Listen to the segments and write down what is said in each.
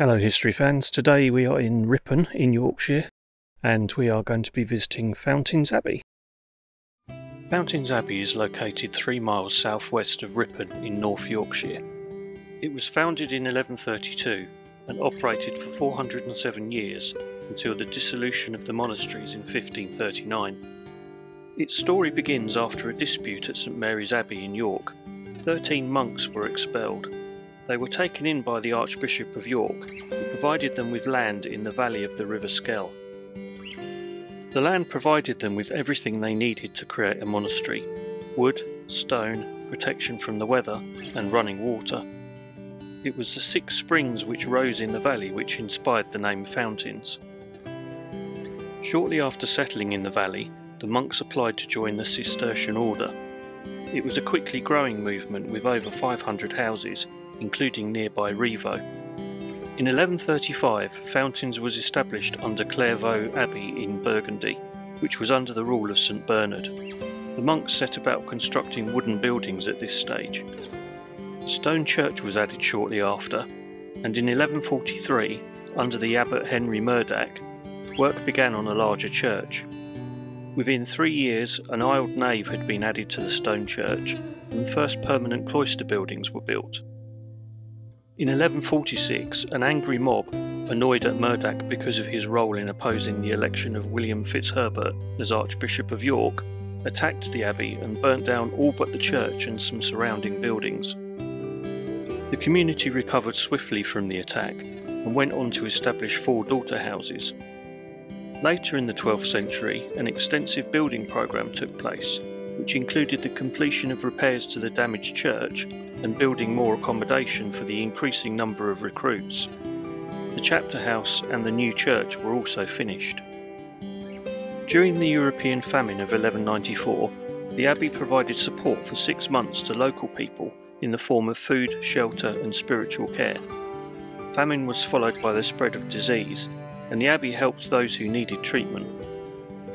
Hello, history fans. Today we are in Ripon in Yorkshire and we are going to be visiting Fountains Abbey. Fountains Abbey is located three miles southwest of Ripon in North Yorkshire. It was founded in 1132 and operated for 407 years until the dissolution of the monasteries in 1539. Its story begins after a dispute at St Mary's Abbey in York. Thirteen monks were expelled they were taken in by the Archbishop of York, who provided them with land in the valley of the River Skell. The land provided them with everything they needed to create a monastery wood, stone, protection from the weather, and running water. It was the six springs which rose in the valley which inspired the name Fountains. Shortly after settling in the valley, the monks applied to join the Cistercian order. It was a quickly growing movement with over 500 houses including nearby Rievaulx. In 1135, Fountains was established under Clairvaux Abbey in Burgundy, which was under the rule of St Bernard. The monks set about constructing wooden buildings at this stage. A stone church was added shortly after, and in 1143, under the abbot Henry Murdac, work began on a larger church. Within three years, an aisled nave had been added to the stone church, and the first permanent cloister buildings were built. In 1146, an angry mob, annoyed at Murdac because of his role in opposing the election of William Fitzherbert as Archbishop of York, attacked the abbey and burnt down all but the church and some surrounding buildings. The community recovered swiftly from the attack and went on to establish four daughter houses. Later in the 12th century, an extensive building programme took place, which included the completion of repairs to the damaged church and building more accommodation for the increasing number of recruits. The chapter house and the new church were also finished. During the European famine of 1194, the abbey provided support for six months to local people in the form of food, shelter, and spiritual care. Famine was followed by the spread of disease, and the abbey helped those who needed treatment.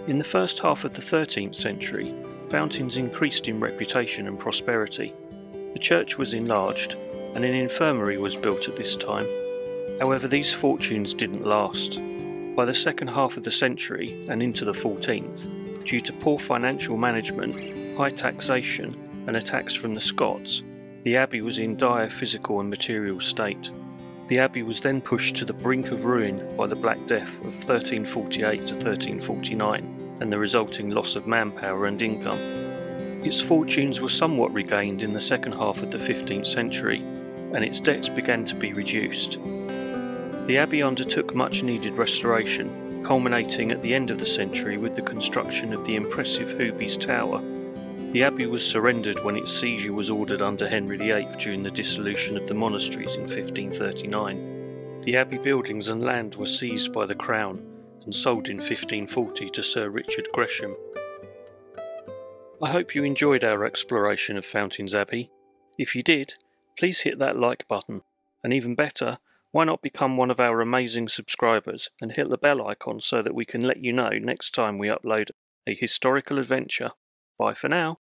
In the first half of the 13th century, Fountains increased in reputation and prosperity. The church was enlarged, and an infirmary was built at this time. However, these fortunes didn't last. By the second half of the century and into the 14th, due to poor financial management, high taxation, and attacks from the Scots, the abbey was in dire physical and material state. The abbey was then pushed to the brink of ruin by the Black Death of 1348 to 1349 and the resulting loss of manpower and income. Its fortunes were somewhat regained in the second half of the 15th century, and its debts began to be reduced. The abbey undertook much needed restoration, culminating at the end of the century with the construction of the impressive Huby's Tower. The abbey was surrendered when its seizure was ordered under Henry VIII during the dissolution of the monasteries in 1539. The abbey buildings and land were seized by the Crown and sold in 1540 to Sir Richard Gresham. I hope you enjoyed our exploration of Fountains Abbey. If you did, please hit that like button, and even better, why not become one of our amazing subscribers and hit the bell icon so that we can let you know next time we upload a historical adventure. Bye for now.